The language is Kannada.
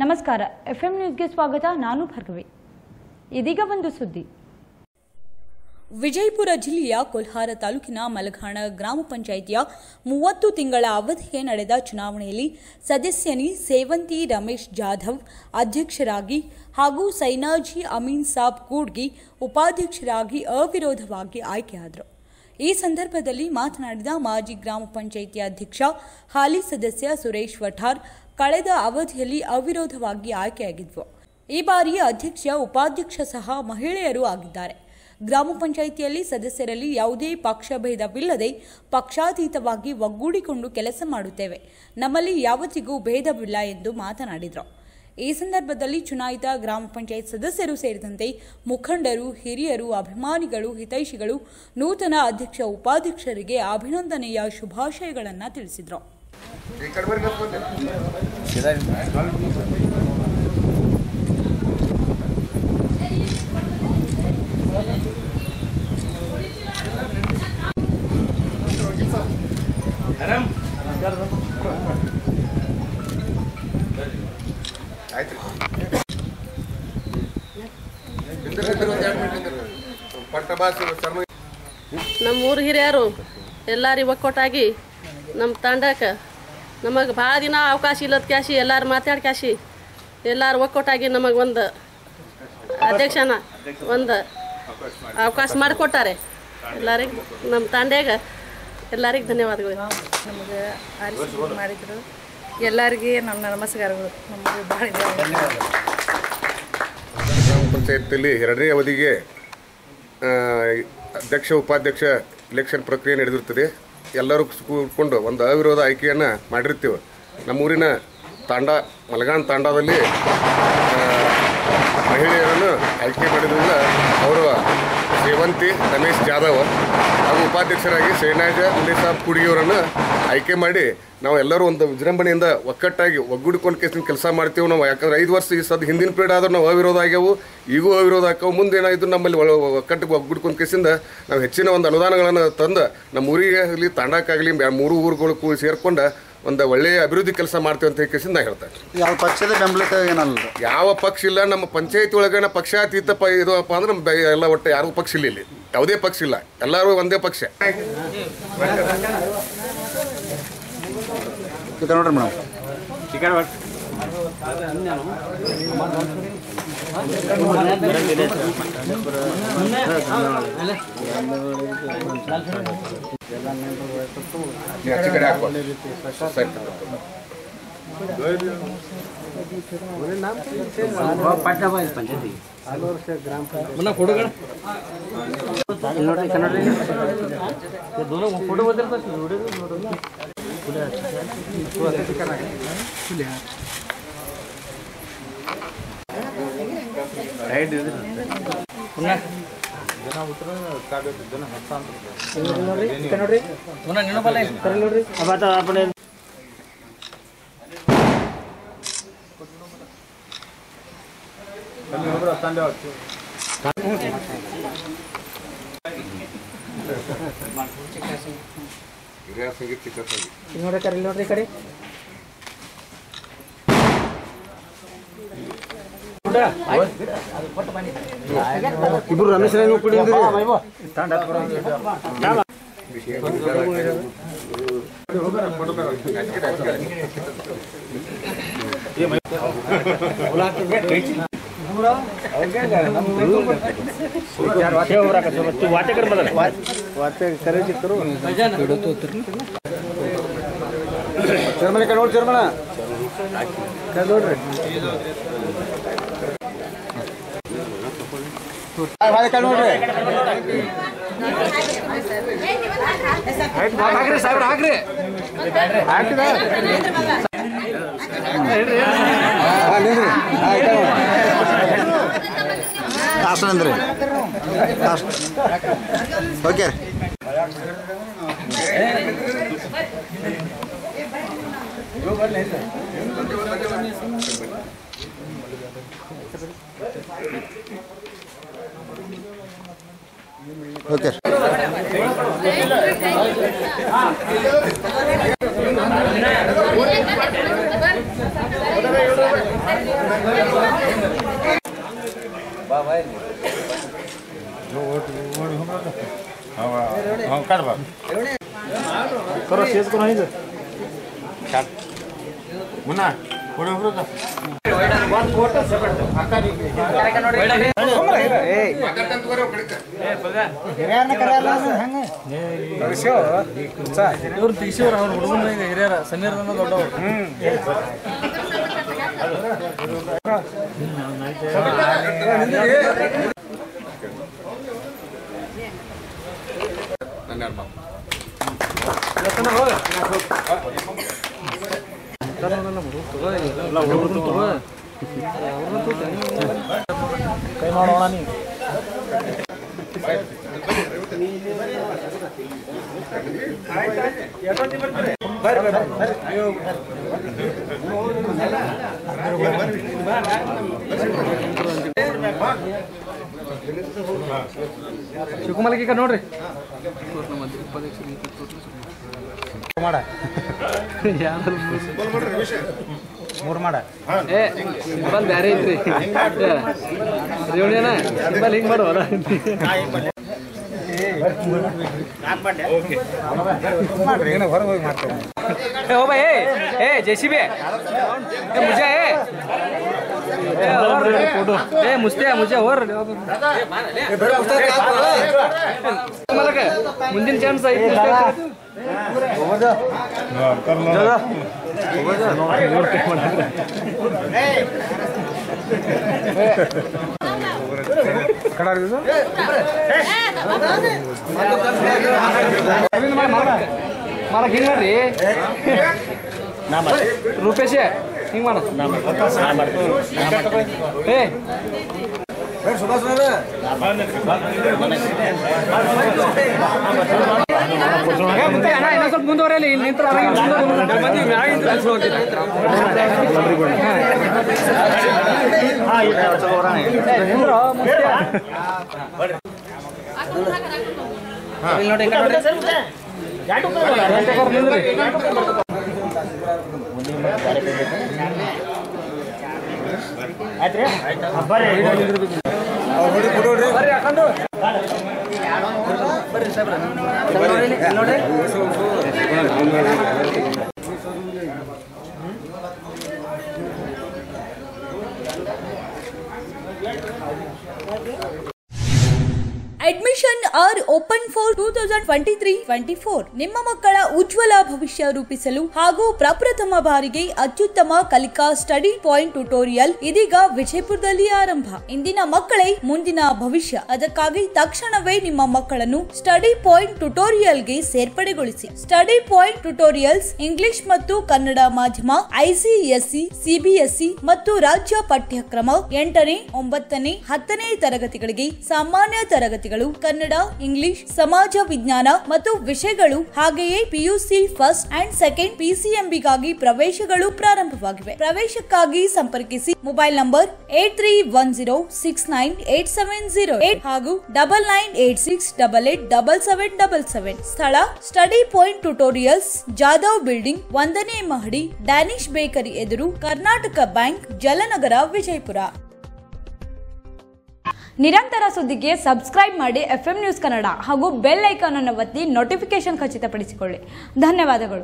ನಮಸ್ಕಾರ ಎಫ್ ಎಂ ನ್ಯೂಸ್ಗೆ ಸ್ವಾಗತ, ನಾನು ಭಾರ್ಗವಿ. ಇದೀಗ ಒಂದು ಸುದ್ದಿ. ವಿಜಯಪುರ ಜಿಲ್ಲೆಯ ಕೊಲ್ಹಾರ ತಾಲೂಕಿನ ಮಲಘಾಣ ಗ್ರಾಮ ಪಂಚಾಯಿತಿಯ ಮೂವತ್ತು ತಿಂಗಳ ಅವಧಿಗೆ ನಡೆದ ಚುನಾವಣೆಯಲ್ಲಿ ಸದಸ್ಯನಿ ಸೇವಂತಿ ರಮೇಶ್ ಜಾಧವ್ ಅಧ್ಯಕ್ಷರಾಗಿ ಹಾಗೂ ಸೈನಾಜಿ ಅಮೀನ್ ಸಾಬ್ ಕೂಡ್ಗಿ ಉಪಾಧ್ಯಕ್ಷರಾಗಿ ಅವಿರೋಧವಾಗಿ ಆಯ್ಕೆಯಾದರು. ಈ ಸಂದರ್ಭದಲ್ಲಿ ಮಾತನಾಡಿದ ಮಾಜಿ ಗ್ರಾಮ ಪಂಚಾಯಿತಿ ಅಧ್ಯಕ್ಷ, ಹಾಲಿ ಸದಸ್ಯ ಸುರೇಶ್ ವಠಾರ್ ಕಳೆದ ಅವಧಿಯಲ್ಲಿ ಅವಿರೋಧವಾಗಿ ಆಯ್ಕೆಯಾಗಿದ್ವು. ಈ ಬಾರಿ ಅಧ್ಯಕ್ಷ, ಉಪಾಧ್ಯಕ್ಷ ಸಹ ಮಹಿಳೆಯರು ಆಗಿದ್ದಾರೆ. ಗ್ರಾಮ ಪಂಚಾಯಿತಿಯಲ್ಲಿ ಸದಸ್ಯರಲ್ಲಿ ಯಾವುದೇ ಪಕ್ಷಭೇದವಿಲ್ಲದೆ ಪಕ್ಷಾತೀತವಾಗಿ ಒಗ್ಗೂಡಿಕೊಂಡು ಕೆಲಸ ಮಾಡುತ್ತೇವೆ. ನಮ್ಮಲ್ಲಿ ಯಾವತ್ತಿಗೂ ಭೇದವಿಲ್ಲ ಎಂದು ಮಾತನಾಡಿದರು. ಈ ಸಂದರ್ಭದಲ್ಲಿ ಚುನಾಯಿತ ಗ್ರಾಮ ಪಂಚಾಯತ್ ಸದಸ್ಯರು ಸೇರಿದಂತೆ ಮುಖಂಡರು, ಹಿರಿಯರು, ಅಭಿಮಾನಿಗಳು, ಹಿತೈಷಿಗಳು, ನೂತನ ಅಧ್ಯಕ್ಷ, ಉಪಾಧ್ಯಕ್ಷರಿಗೆ ಅಭಿನಂದನೆಯ ಶುಭಾಶಯಗಳನ್ನು ತಿಳಿಸಿದರು. ನಮ್ಮ ಊರ್ ಹಿರಿಯರು ಎಲ್ಲಾರು ಒಕ್ಕೊಟ್ಟಾಗಿ ನಮ್ಮ ತಂಡಕ್ಕೆ ನಮಗೆ ಭಾಳ ದಿನ ಅವಕಾಶ ಇಲ್ಲದ ಕ್ಯಾಶಿ ಎಲ್ಲರೂ ಮಾತಾಡಿ ಕ್ಯಾಶಿ. ಎಲ್ಲರೂ ಒಕ್ಕೊಟ್ಟಾಗಿ ನಮಗೆ ಒಂದು ಅಧ್ಯಕ್ಷನ ಒಂದು ಅವಕಾಶ ಮಾಡಿಕೊಟ್ಟಾರೆ. ಎಲ್ಲರಿಗೆ ನಮ್ಮ ತಂಡ್ಯಾಗ ಎಲ್ಲರಿಗೆ ಧನ್ಯವಾದಗಳು. ನಮಗೆ ಆರಿಸಿ ಮಾಡಿದ್ರು. ಎಲ್ಲರಿಗೆ ನನ್ನ ನಮಸ್ಕಾರಗಳು. ನಮಗೆ ಭಾಳ. ಗ್ರಾಮ ಪಂಚಾಯತಿಯಲ್ಲಿ ಎರಡನೇ ಅವಧಿಗೆ ಅಧ್ಯಕ್ಷ ಉಪಾಧ್ಯಕ್ಷ ಇಲೆಕ್ಷನ್ ಪ್ರಕ್ರಿಯೆ ನಡೆದಿರ್ತದೆ. ಎಲ್ಲರೂ ಕೂರ್ಕೊಂಡು ಒಂದು ಅವಿರೋಧ ಆಯ್ಕೆಯನ್ನು ಮಾಡಿರ್ತೀವಿ. ನಮ್ಮೂರಿನ ತಾಂಡ, ಮಲಗಾನ್ ತಾಂಡದಲ್ಲಿ ಮಹಿಳೆಯರನ್ನು ಆಯ್ಕೆ ಮಾಡಿದ್ರಿಂದ ಅವರು ಸೇವಂತಿ ರಮೇಶ್ ಜಾಧವ್ ಹಾಗೂ ಉಪಾಧ್ಯಕ್ಷರಾಗಿ ಶೈನಾಜ ಸಾಬ್ ಕುಡಿಯವರನ್ನು ಆಯ್ಕೆ ಮಾಡಿ ನಾವು ಎಲ್ಲರೂ ಒಂದು ವಿಜೃಂಭಣೆಯಿಂದ ಒಕ್ಕಟ್ಟಾಗಿ ಒಗ್ಗೂಡ್ಕೊಂಡು ಕೇಸಿನ ಕೆಲಸ ಮಾಡ್ತೀವಿ ನಾವು. ಯಾಕಂದ್ರೆ ಐದು ವರ್ಷ ಈ ಸದ್ ಹಿಂದಿನ ಪೀರಿಯಡ್ ಆದ್ರೆ ನಾವು ಅವಿರೋಧ ಆಗ್ಯಾವು. ಈಗೂ ಅವಿರೋಧ ಹಾಕವು ಮುಂದೆ ಏನಾಯಿತು ನಮ್ಮಲ್ಲಿ ಒಳ ಒಕ್ಕಟ್ಟಿಗೆ ಒಗ್ಗೂಡ್ಕೊಂಡು ಕೇಸಿಂದ ನಾವು ಹೆಚ್ಚಿನ ಒಂದು ಅನುದಾನಗಳನ್ನು ತಂದು ನಮ್ಮ ಊರಿಗೆ ಆಗಲಿ ತಾಂಡಕ್ಕಾಗಲಿ ಮೂರು ಊರುಗಳು ಕೂ ಸೇರ್ಕೊಂಡು ಒಂದು ಒಳ್ಳೆಯ ಅಭಿವೃದ್ಧಿ ಕೆಲಸ ಮಾಡ್ತೀವಿ ಅಂತ ಕೇಸಿಂದ ನಾ ಹೇಳ್ತಾರೆ ಯಾವ ಪಕ್ಷದ ಬೆಂಬಲಿತ ಏನಲ್ಲ. ಯಾವ ಪಕ್ಷ ಇಲ್ಲ. ನಮ್ಮ ಪಂಚಾಯತಿ ಒಳಗನ ಪಕ್ಷಾತೀತ ಪ ಇದಪ್ಪ ಅಂದ್ರೆ ನಮ್ಮ ಎಲ್ಲ ಒಟ್ಟು ಯಾರಿಗೂ ಪಕ್ಷ ಇಲ್ಲ ಇಲ್ಲಿ. ಯಾವುದೇ ಪಕ್ಷ ಇಲ್ಲ. ಎಲ್ಲರೂ ಒಂದೇ ಪಕ್ಷ. ಈಗ ನೋಡ್ರಿ ಮೇಡಮ್ ನೀವು ಆಚೆ ಕಡೆ ಹಾಕುವ ಸೊಸೈಟಿ ಹಿರಿಯ ಸಂಗೀತ ಚಿಕ್ಕ ಸಂಗೀತ ಇಬ್ರು ರಮೇಶ್ ಕುಡಿ ಚರ್ಮನೆ ಕಡೆ ನೋಡಿ ಚರ್ಮಣ ನೋಡ್ರಿ ನೋಡ್ರಿ ಹಾಕ್ರಿ ಸಾಹೇಬ್ರ ಹಾಕ್ರಿ ಹಾಕಿದ ಹಾಂ ನಿಂದ್ರಿ ಆಯ್ತು ಲಾಸ್ಟ್ ಅಂದ್ರಿ. ಲಾಸ್ಟ್ ಓಕೆ ಓಕೆ ಹುಡುಗನ ಹಿರಿಯರ ಸಮೀರ್ ದೊಡ್ಡವ್ರು ನನ್ನ ಎರಡು ಮಾತು ಕೈ ಮಾಡೋಣ ನೀ ಶಿವಕುಮಾರ್ ಈಗ ನೋಡ್ರಿ. ಮಾಡ. ಮೂರು ಮಾಡ. ಏ ಸಿಂಬಲ್ ಬ್ಯಾರೆ ಐತ್ರಿ. ಸಿಂಬಲ್ ಹಿಂಗ್ ಮಾಡುವಲ್ಲ? ಓಕೆ ಓ ಬೈ ಏ ಜೆ ಸಿ ಬಿ ಮುಜೆ ಏ ಮುಸ್ತೆ ಮುಜೆ ಹೋರ್ ಮುಂದಿನ ಚಾನ್ಸ್ ಐತಿ ನೋಡ್ತೀವಿ ಮಾಡಕ್ ಹಿಂಗ್ ಮಾಡ್ರಿ? ರೂಪೇಶ್ ಹಿಂಗ್ ಮಾಡ. ಏ. ಸ್ವಲ್ಪ ಮುಂದುವರೆಯಲಿ ಇಲ್ಲಿ ನಿಂತ್ರ ಹೊರಗೆ ಮುಂದೆ ಮಂದಿ ಮ್ಯಾಗ ನಿಂತ್ರು ಕಳ್ಸಿ ಹೋಗ್ತೀನಿ. ಏ, ನಿಂದ್ರು, ಮುಂದೆ. ಇಲ್ಲಿ ನೋಡಿ, Thank you. Admission are open for two thousand twenty three twenty four ನಿಮ್ಮ ಮಕ್ಕಳ ಉಜ್ವಲ ಭವಿಷ್ಯ ರೂಪಿಸಲು ಹಾಗೂ ಪ್ರಪ್ರಥಮ ಬಾರಿಗೆ ಅತ್ಯುತ್ತಮ ಕಲಿಕಾ ಸ್ಟಡಿ ಪಾಯಿಂಟ್ ಟ್ಯುಟೋರಿಯಲ್ ಇದೀಗ ವಿಜಯಪುರದಲ್ಲಿ ಆರಂಭ. ಇಂದಿನ ಮಕ್ಕಳೇ ಮುಂದಿನ ಭವಿಷ್ಯ. ಅದಕ್ಕಾಗಿ ತಕ್ಷಣವೇ ನಿಮ್ಮ ಮಕ್ಕಳನ್ನು ಸ್ಟಡಿ ಪಾಯಿಂಟ್ ಟ್ಯುಟೋರಿಯಲ್ಗೆ ಸೇರ್ಪಡೆಗೊಳಿಸಿ. ಸ್ಟಡಿ ಪಾಯಿಂಟ್ ಟ್ಯುಟೋರಿಯಲ್ಸ್ ಇಂಗ್ಲಿಷ್ ಮತ್ತು ಕನ್ನಡ ಮಾಧ್ಯಮ ಐಸಿಎಸ್ಸಿ ಸಿಬಿಎಸ್ಇ ಮತ್ತು ರಾಜ್ಯ ಪಠ್ಯಕ್ರಮ ಎಂಟನೇ, ಒಂಬತ್ತನೇ, ಹತ್ತನೇ ತರಗತಿಗಳಿಗೆ ಸಾಮಾನ್ಯ ತರಗತಿಗಳು ಕನ್ನಡ, ಇಂಗ್ಲಿಷ್, ಸಮಾಜ ವಿಜ್ಞಾನ ಮತ್ತು ವಿಷಯಗಳು ಹಾಗೆಯೇ ಪಿಯುಸಿ ಫಸ್ಟ್ ಅಂಡ್ ಸೆಕೆಂಡ್ ಪಿಸಿಎಂಬಿಗಾಗಿ ಪ್ರವೇಶಗಳು ಪ್ರಾರಂಭವಾಗಿವೆ. ಪ್ರವೇಶಕ್ಕಾಗಿ ಸಂಪರ್ಕಿಸಿ mobile number eight three one zero six nine eight seven zero eight ಹಾಗೂ double nine eight six double eight double seven double seven. ಸ್ಥಳ study point tutorials, Jadhav building ಒಂದನೇ ಮಹಡಿ, ಡ್ಯಾನಿಶ್ ಬೇಕರಿ ಎದುರು ಕರ್ನಾಟಕ ಬ್ಯಾಂಕ್, ಜಲನಗರ, ವಿಜಯಪುರ. ನಿರಂತರ ಸುದ್ದಿಗೆ ಸಬ್ಸ್ಕ್ರೈಬ್ ಮಾಡಿ ಎಫ್ ನ್ಯೂಸ್ ಕನ್ನಡ ಹಾಗೂ ಬೆಲ್ ಐಕಾನ್ ಅನ್ನು ಒತ್ತಿ ನೋಟಿಫಿಕೇಶನ್ ಖಚಿತಪಡಿಸಿಕೊಳ್ಳಿ. ಧನ್ಯವಾದಗಳು.